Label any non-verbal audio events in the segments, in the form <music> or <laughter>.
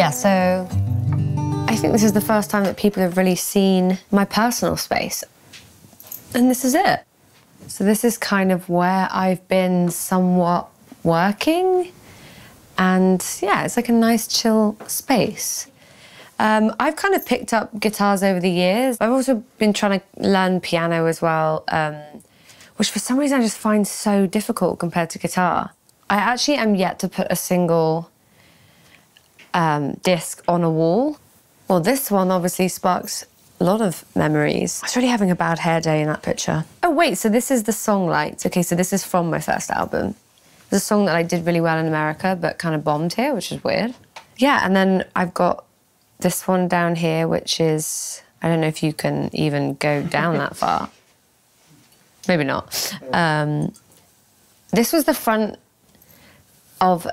Yeah, so I think this is the first time that people have really seen my personal space. And this is it. So this is kind of where I've been somewhat working. And yeah, it's like a nice chill space. Um, I've kind of picked up guitars over the years. I've also been trying to learn piano as well, um, which for some reason I just find so difficult compared to guitar. I actually am yet to put a single um, disc on a wall. Well, this one obviously sparks a lot of memories. I was really having a bad hair day in that picture. Oh, wait, so this is the song Lights. Okay, so this is from my first album. It's a song that I did really well in America, but kind of bombed here, which is weird. Yeah, and then I've got this one down here, which is, I don't know if you can even go down that <laughs> far. Maybe not. Um, this was the front of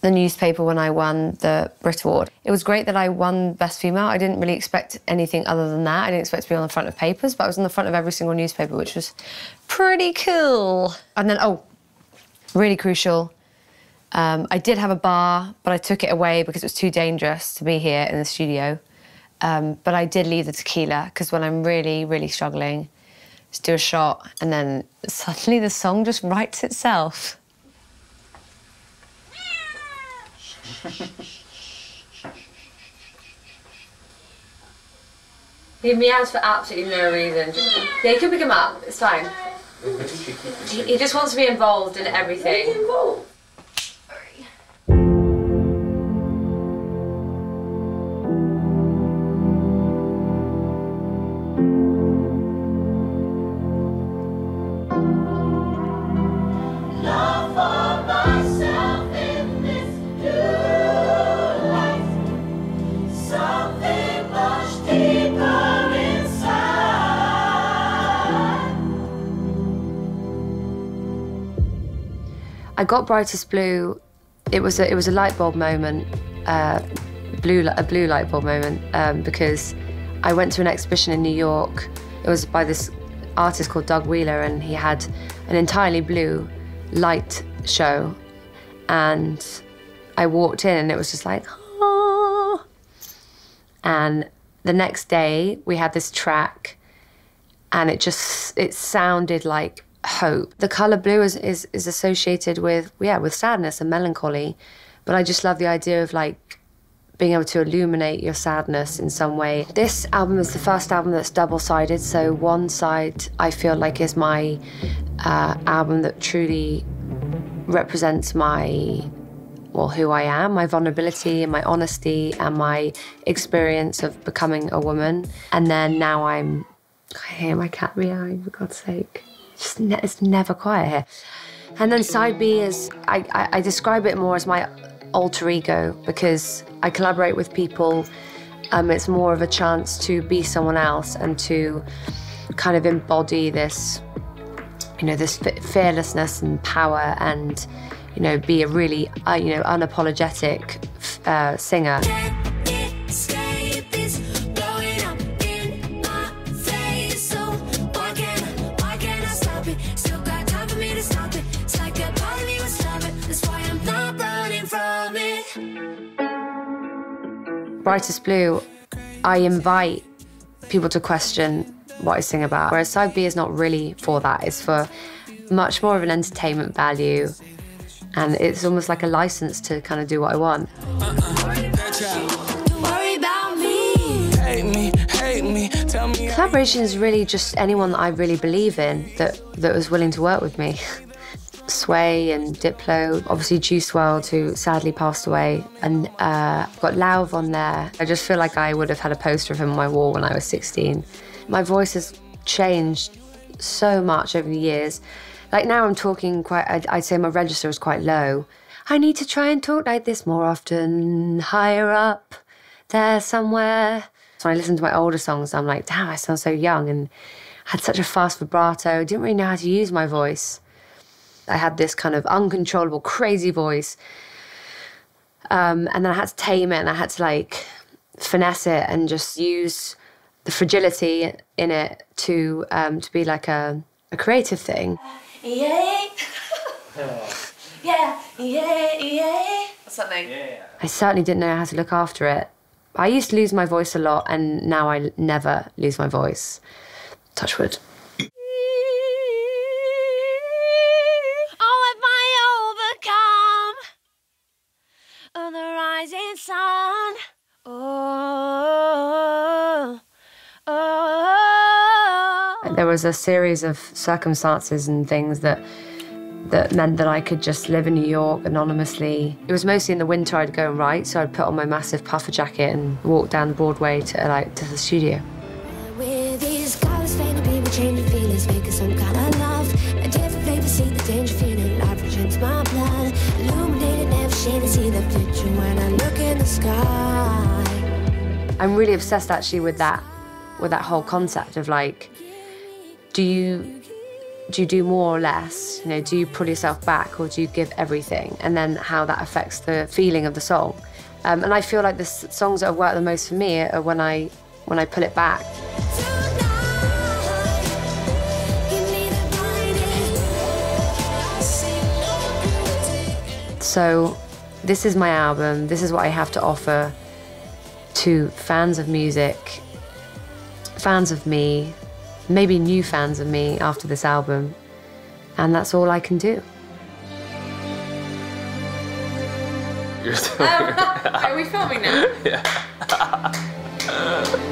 the newspaper when I won the Brit Award. It was great that I won Best Female. I didn't really expect anything other than that. I didn't expect to be on the front of papers, but I was on the front of every single newspaper, which was pretty cool. And then, oh, really crucial. Um, I did have a bar, but I took it away because it was too dangerous to be here in the studio. Um, but I did leave the tequila because when I'm really, really struggling, just do a shot and then suddenly the song just writes itself. He meows for absolutely no reason. Yeah, you can pick him up. It's fine. He, he just wants to be involved in everything. I got brightest blue. It was a, it was a light bulb moment, uh, blue a blue light bulb moment um, because I went to an exhibition in New York. It was by this artist called Doug Wheeler, and he had an entirely blue light show, and I walked in, and it was just like, ah. And the next day, we had this track, and it just it sounded like hope. The color blue is, is, is associated with, yeah, with sadness and melancholy. But I just love the idea of like being able to illuminate your sadness in some way. This album is the first album that's double sided. So, one side I feel like is my uh, album that truly represents my, well, who I am, my vulnerability and my honesty and my experience of becoming a woman. And then now I'm, I hear my cat meowing, for God's sake. It's, ne it's never quiet here. And then side B is, I, I, I describe it more as my alter ego because I collaborate with people. Um, it's more of a chance to be someone else and to kind of embody this, you know, this fearlessness and power and, you know, be a really, uh, you know, unapologetic uh, singer. Brightest Blue, I invite people to question what I sing about. Whereas side B is not really for that. It's for much more of an entertainment value. And it's almost like a license to kind of do what I want. Collaboration is really just anyone that I really believe in that, that was willing to work with me. <laughs> Swae and Diplo, obviously Juice WRLD, who sadly passed away, and uh, got Lauv on there. I just feel like I would have had a poster of him on my wall when I was 16. My voice has changed so much over the years. Like now I'm talking quite, I'd, I'd say my register is quite low. I need to try and talk like this more often, higher up, there somewhere. So when I listen to my older songs, I'm like, damn, I sound so young and had such a fast vibrato, didn't really know how to use my voice. I had this kind of uncontrollable, crazy voice. Um, and then I had to tame it and I had to like finesse it and just use the fragility in it to um, to be like a, a creative thing. Yeah. yeah, yeah, yeah. something. Yeah. I certainly didn't know how to look after it. I used to lose my voice a lot, and now I never lose my voice. Touch wood. There was a series of circumstances and things that that meant that I could just live in New York anonymously. It was mostly in the winter I'd go and write, so I'd put on my massive puffer jacket and walk down Broadway to like to the studio. With these colors fading, people changing feelings, making some kind of love. A different flavor, see the danger feeling. Life returns my blood. Illuminated, never shading, see the picture when I look in the sky. I'm really obsessed actually with that with that whole concept of like do you do you do more or less? You know, do you pull yourself back or do you give everything? And then how that affects the feeling of the song. Um, and I feel like the songs that have worked the most for me are when I when I pull it back. So this is my album. This is what I have to offer to fans of music, fans of me, maybe new fans of me after this album. And that's all I can do. You're still oh, <laughs> Are we filming now? <laughs>